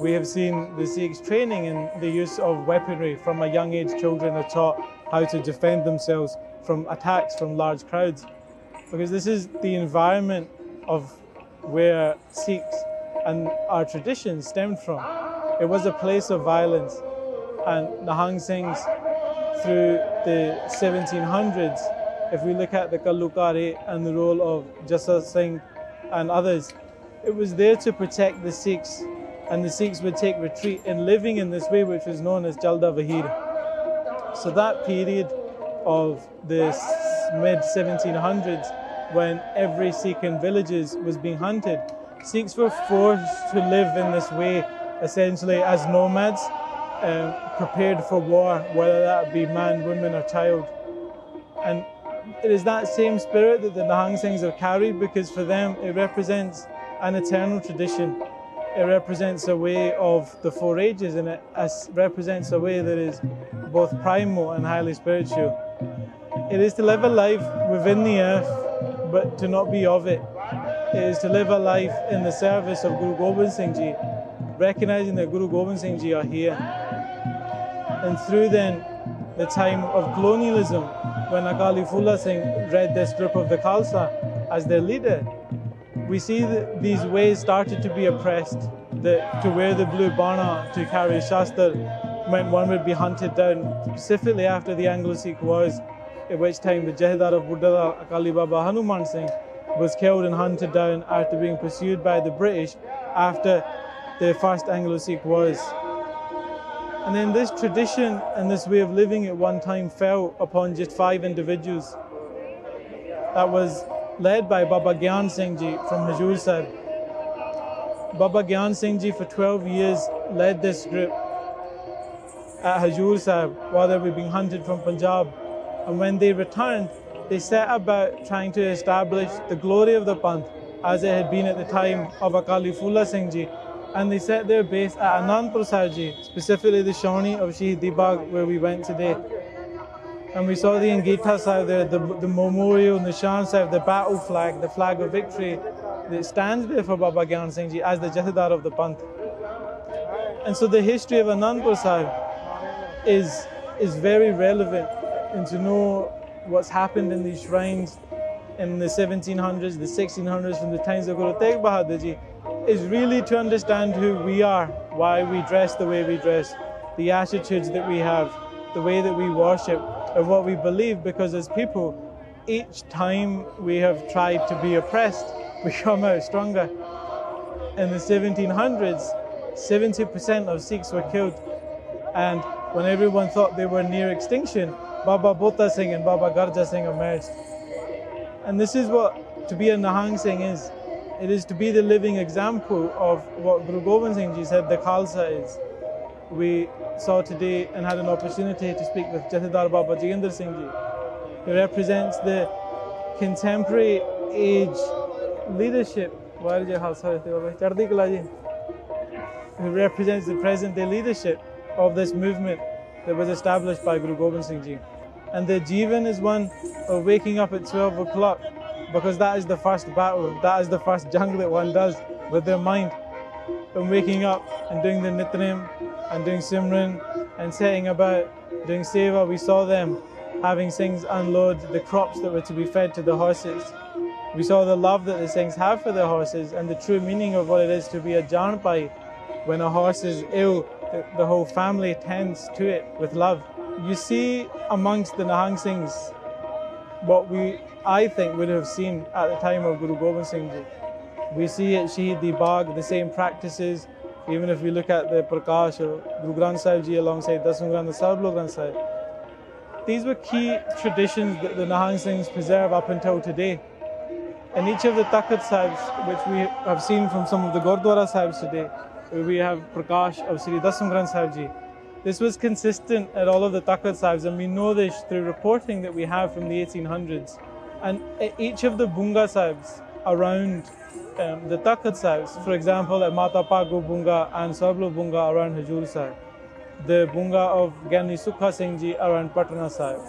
We have seen the Sikhs training in the use of weaponry from a young age. Children are taught how to defend themselves from attacks from large crowds. Because this is the environment of where Sikhs and our traditions stemmed from. It was a place of violence, and Nahang Singhs through the 1700s, if we look at the Ghallughare and the role of Jassa Singh and others, it was there to protect the Sikhs, and the Sikhs would take retreat in living in this way, which was known as Jalda Vahir. So that period of the mid 1700s when every Sikh in villages was being hunted. Sikhs were forced to live in this way, essentially as nomads, um, prepared for war, whether that be man, woman, or child. And it is that same spirit that the Nahang Singhs have carried because for them it represents an eternal tradition. It represents a way of the four ages and it represents a way that is both primal and highly spiritual. It is to live a life within the earth but to not be of it. It is to live a life in the service of Guru Gobind Singh Ji, recognizing that Guru Gobind Singh Ji are here. And through then the time of colonialism, when Akali Phula Singh read this group of the Khalsa as their leader, we see that these ways started to be oppressed. That to wear the blue bana, to carry shastra, meant one would be hunted down, specifically after the Anglo-Sikh Wars, at which time the Jathedar of Buddha Akali Baba Hanuman Singh was killed and hunted down after being pursued by the British after the first Anglo-Sikh Wars. And then this tradition and this way of living at one time fell upon just five individuals. That was led by Baba Gyan Singh Ji from Hajur Sahib. Baba Gyan Singh Ji for 12 years led this group at Hajur Sahib while they were being hunted from Punjab. And when they returned, they set about trying to establish the glory of the Panth as it had been at the time of Akali Phula Singh Ji. And they set their base at Anandpur Sahib Ji, specifically the Chhauni of Shahidi Bagh where we went today. And we saw the Angita Sahib there, the, the memorial, Nishan Sahib, the battle flag, the flag of victory that stands there for Baba Gyan Singh Ji as the Jathedar of the Panth. And so the history of Anandpur Sahib is, is very relevant and to know what's happened in these shrines in the 1700s, the 1600s, from the times of Guru Tegh Bahadur Ji, is really to understand who we are, why we dress the way we dress, the attitudes that we have, the way that we worship, and what we believe. Because as people, each time we have tried to be oppressed, we come out stronger. In the 1700s, 70% of Sikhs were killed, and when everyone thought they were near extinction, Baba Bota Singh and Baba Garja Singh emerged. And this is what to be a Nahang Singh is. It is to be the living example of what Guru Gobind Singh Ji said the Khalsa is. We saw today and had an opportunity to speak with Jathedar Baba Jaginder Singh Ji. He represents the contemporary age leadership. Who represents the present day leadership of this movement that was established by Guru Gobind Singh Ji. And the Jivan is one of waking up at 12 o'clock because that is the first battle, that is the first jung that one does with their mind. And waking up and doing the Nitnem and doing Simran and setting about doing Seva, we saw them having Singhs unload the crops that were to be fed to the horses. We saw the love that the Singhs have for their horses and the true meaning of what it is to be a Janpai. When a horse is ill, the, whole family tends to it with love. You see amongst the Nahang Singhs what we, I think, would have seen at the time of Guru Gobind Singh. We see at Shahidi Bagh the same practices, even if we look at the Prakash of Guru Granth Sahib Ji alongside Dasam Granth Sahib Granth Sahib. These were key traditions that the Nahang Singhs preserve up until today. And each of the Takhat Sahibs, which we have seen from some of the Gurdwara Sahibs today, where we have Prakash of Sri Dasam Granth Sahib Ji, this was consistent at all of the Takhat Sahibs, and we know this through reporting that we have from the 1800s. And each of the Bunga Sahibs around um, the Takhat Sahibs, for example, at Mata Pago Bunga and Sarbloh Bunga around Hajur Sahib, the Bunga of Gyani Sukha Singh Ji around Patna Sahib,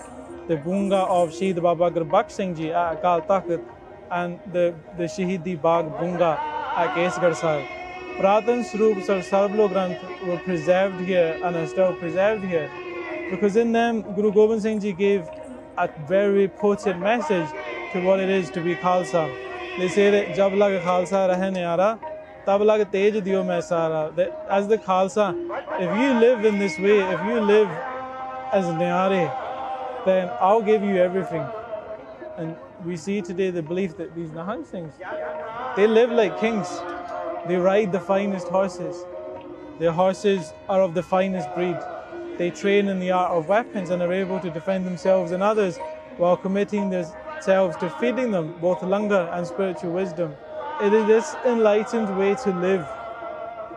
the Bunga of Shahid Baba Gurbaksh Singh Ji at Akal Takht, and the, the Shahidi Bagh Bunga at Keshgarh Sahib. Pratan Swarups or Sarbloh Granth were preserved here and are still preserved here because in them Guru Gobind Singh Ji gave a very potent message to what it is to be Khalsa. They say that Jab lag Khalsa tab lag tej diyo. As the Khalsa, if you live in this way, if you live as Nyare, then I'll give you everything. And we see today the belief that these Nahang Singhs, they live like kings. They ride the finest horses. Their horses are of the finest breed. They train in the art of weapons and are able to defend themselves and others while committing this themselves to feeding them both langar and spiritual wisdom. It is this enlightened way to live,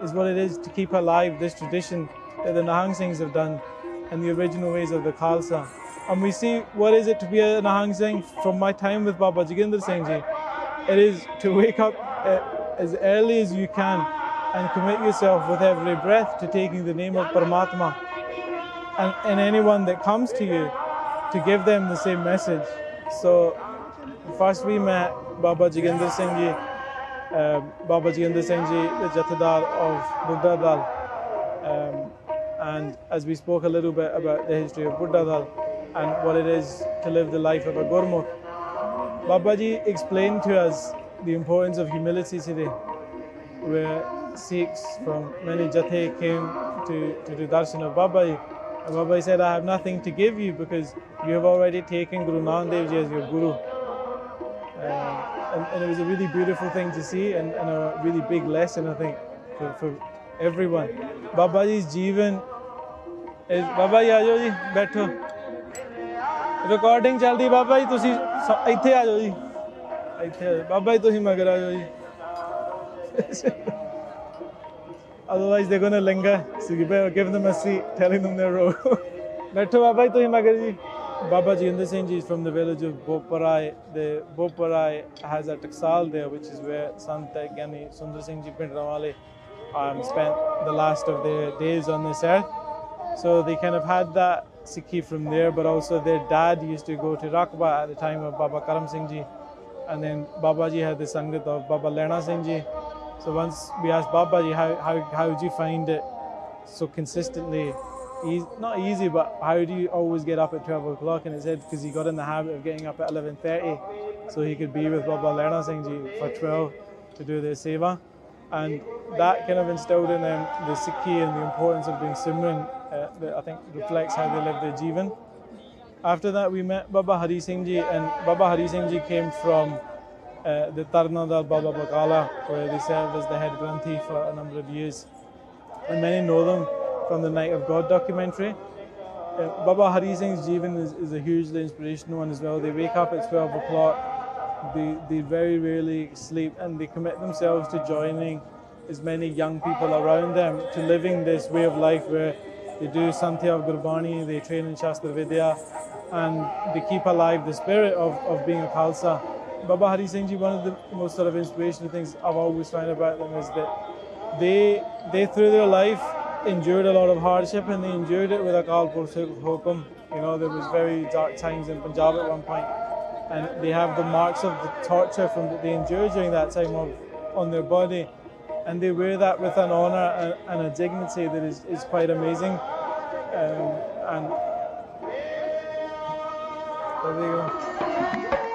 is what it is to keep alive this tradition that the Nahang Singhs have done and the original ways of the Khalsa. And we see what is it to be a Nahang Singh from my time with Baba Jaginder Singh Ji. It is to wake up uh, as early as you can and commit yourself with every breath to taking the name of Paramatma and, and anyone that comes to you to give them the same message. So first we met Baba Jaginder Singh Ji, uh, Baba Jaginder Singh Ji, the Jathedar of Buddha Dal. Um, and as we spoke a little bit about the history of Buddha Dal and what it is to live the life of a Gurmukh, Babaji explained to us the importance of humility today, where Sikhs from many Jathe came to, to do darshan of Babaji. And Babaji said, I have nothing to give you because you have already taken Guru Nanak Dev Ji as your Guru. Um, and, and it was a really beautiful thing to see and, and a really big lesson, I think, for, for everyone. Babaji's Jeevan is Baba ji ਆ ਜਾਓ ਜੀ ਬੈਠੋ recording ਚੱਲਦੀ ਬਾਬਾ ਜੀ ਤੁਸੀਂ ਸ- ਇੱਥੇ ਆ ਜਾਓ ਜੀ ਇੱਥੇ ਆ ਜਾਓ ਬਾਬਾ ਜੀ ਤੁਸੀਂ ਮਗਰ ਆ ਜਾਓ ਜੀ Otherwise, they're going to linger. So you better give them a seat, telling them their role. Metto Babai to Magarji. Baba Jinder Singh ji is from the village of Boparai. The Boparai has a taksal there, which is where Sant Gyani Sundar Singh ji um, spent the last of their days on this earth. So they kind of had that Sikhi from there, but also their dad used to go to Rakba at the time of Baba Karam Singh ji. And then Baba ji had the Sangat of Baba Lena Singh ji. So once we asked Babaji, how, how, how did you find it so consistently? Easy, not easy, but how do you always get up at 12 o'clock? And it said because he got in the habit of getting up at 11.30 so he could be with Baba Singh Ji for 12 to do their seva. And that kind of instilled in them the Sikhi and the importance of doing Simran, uh, that I think reflects how they live their Jivan. After that, we met Baba Hari Singh Ji, and Baba Hari Singh Ji came from uh, the Tarna Dal Baba Bakala, where they served as the head Granthi for a number of years. And many know them from the Night of God documentary. Uh, Baba Hari Singh's Jeevan is, is a hugely inspirational one as well. They wake up at 12 o'clock, they, they very rarely sleep, and they commit themselves to joining as many young people around them to living this way of life where they do Santya of Gurbani, they train in Shastra Vidya, and they keep alive the spirit of, of being a Khalsa. Baba Hari Singh Ji, one of the most sort of inspirational things I've always found about them is that they, they through their life endured a lot of hardship and they endured it with a Kalpur Hukum. You know, there was very dark times in Punjab at one point, and they have the marks of the torture from that they endured during that time of, on their body, and they wear that with an honour and, a dignity that is, is quite amazing. Um, and there we go.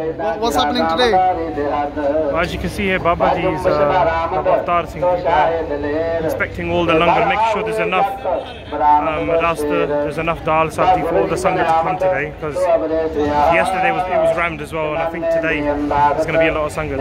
What- What's happening today? As you can see here, Babaji's uh, Baba Avtar Singh Ji there, inspecting all the langar, making sure there's enough um, rasta, there's enough dal sabji for all the sangha to come today. Because yesterday was it was rammed as well, and I think today there's going to be a lot of sangha.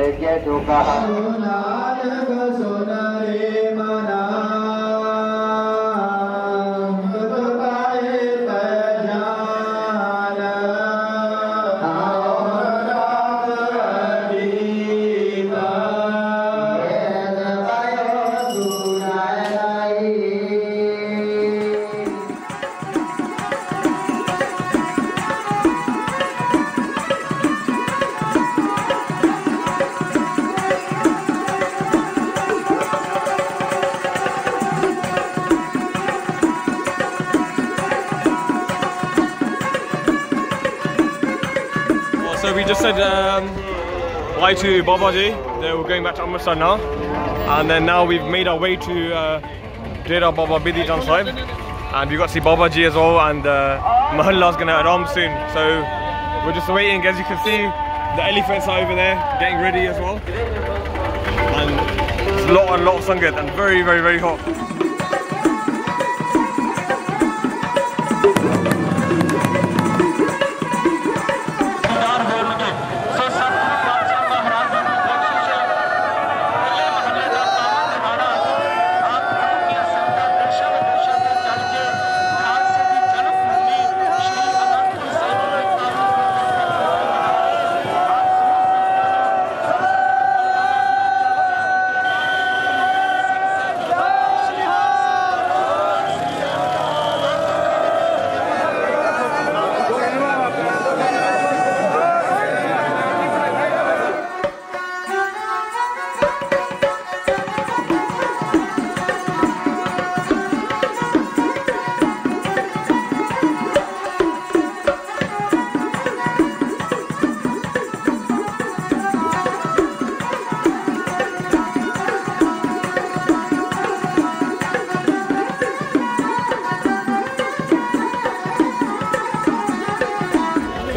Said um, bye to Babaji. Then we're going back to Amritsar now, and then now we've made our way to uh, Dera Baba Bidi. And we got to see Baba Ji as well, and uh, Mahalla's gonna aram soon. So we're just waiting. As you can see, the elephants are over there getting ready as well. And it's a lot and lot of sangat and very, very, very hot.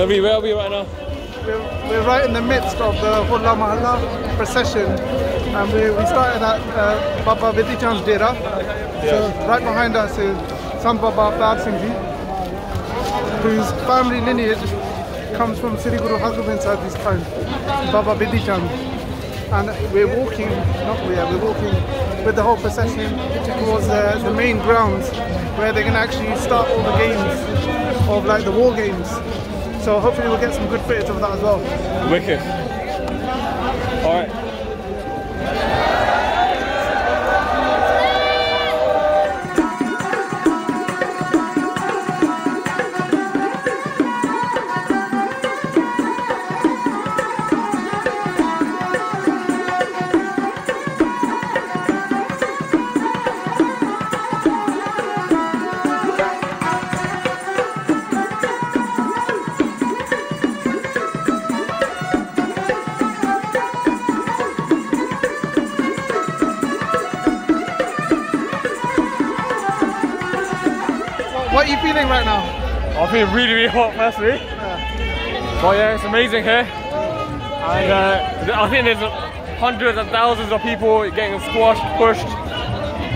Where are we right now? We're, we're right in the midst of the Holla Mahalla procession and we, we started at uh, Baba Vidichand's Dera. So right behind us is Sant Baba Bab Singh Ji, whose family lineage comes from Sri Guru Hargobind this time, Baba Vidichand. And we're walking, not we are, we're walking with the whole procession towards the, the main grounds where they're going to actually start all the games of like the war games. So hopefully we'll get some good footage of that as well. Wicked. Feel really, really hot, firstly. But yeah, it's amazing here. And uh, I think there's hundreds and thousands of people getting squashed, pushed.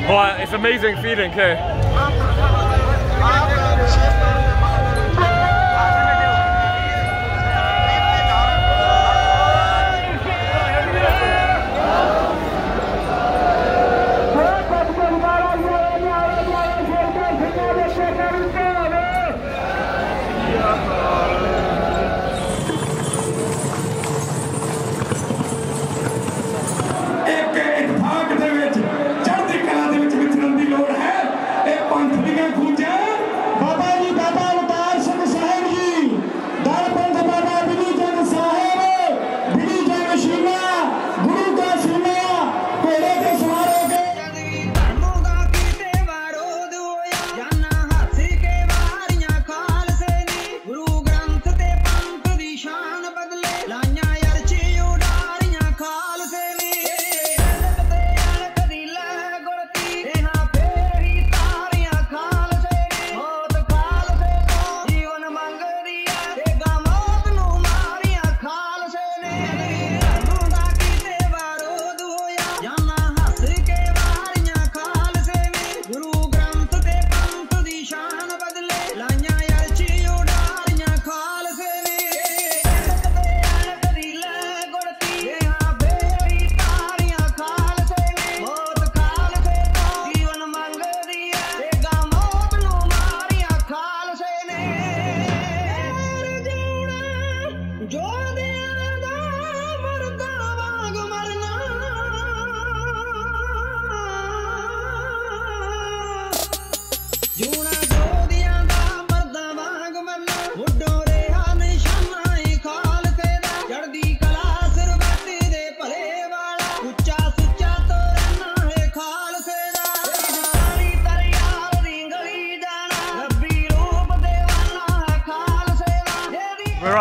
But it's amazing feeling here.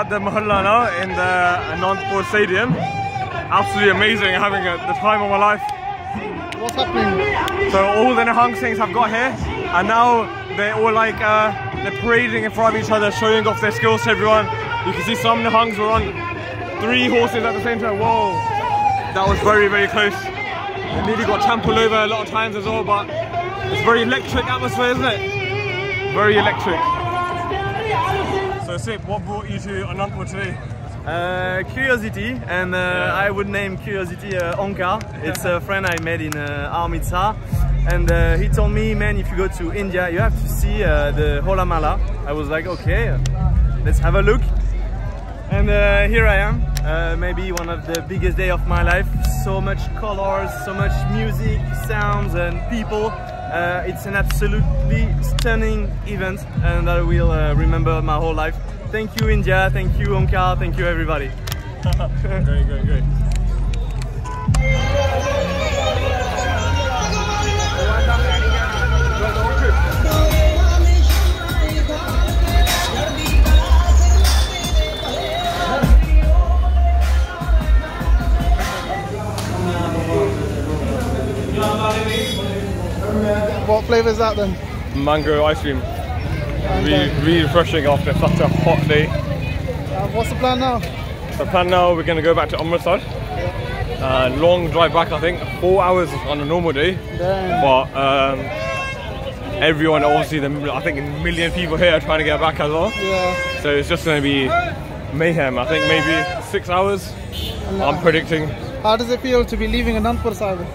The Mahalla now in the Anandpur Stadium. Absolutely amazing, having a, the time of my life. What's happening? So all the Nahang Singhs have got here, and now they're all like uh, they're parading in front of each other, showing off their skills to everyone. You can see some Nahangs were on three horses at the same time. Whoa, that was very very close. They nearly got trampled over a lot of times as well, but it's very electric atmosphere, isn't it? Very electric. What brought you to Anandpur today? Uh, curiosity, and uh, I would name curiosity uh, Onkar. It's a friend I met in uh, Amritsar, and uh, he told me, man, if you go to India, you have to see uh, the Hola Mala. I was like, okay, let's have a look. And uh, here I am, uh, maybe one of the biggest day of my life. So much colors, so much music, sounds, and people. Uh, it's an absolutely stunning event, and I will uh, remember my whole life. Thank you, India. Thank you, Onkar. Thank you, everybody. great, great, great. What flavour is that then? Mango ice cream. Really, uh, really refreshing after such a hot day. uh, what's the plan now? The plan now, we're going to go back to Amritsar. Uh, long drive back, I think, four hours on a normal day. Damn. But um, everyone, obviously, the, I think a million people here are trying to get back as well. Yeah. So it's just going to be mayhem. I think maybe six hours. I'm predicting. How does it feel to be leaving Anandpur Sahib?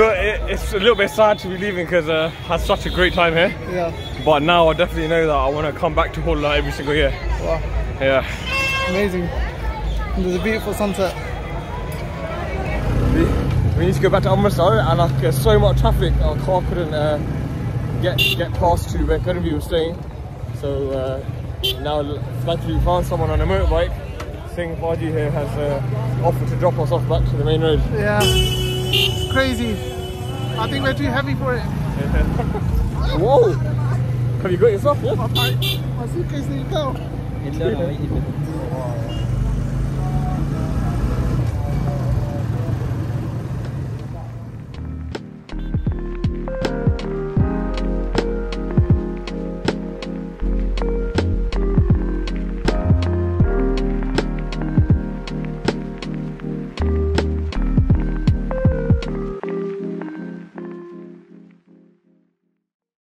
Feel it, it's a little bit sad to be leaving because uh, I had such a great time here. Yeah. But now I definitely know that I want to come back to Holla every single year. Wow. Yeah. Amazing. And there's a beautiful sunset. We, we need to go back to Amritsar and like, there's so much traffic our car couldn't uh, get get past to where Karanvi was staying. So uh, now thankfully we found someone on a motorbike. Singh Haji here has uh, offered to drop us off back to the main road. Yeah. It's crazy. I think we're too heavy for it. Whoa! Have you got yourself? Yeah. My suitcase didn't go.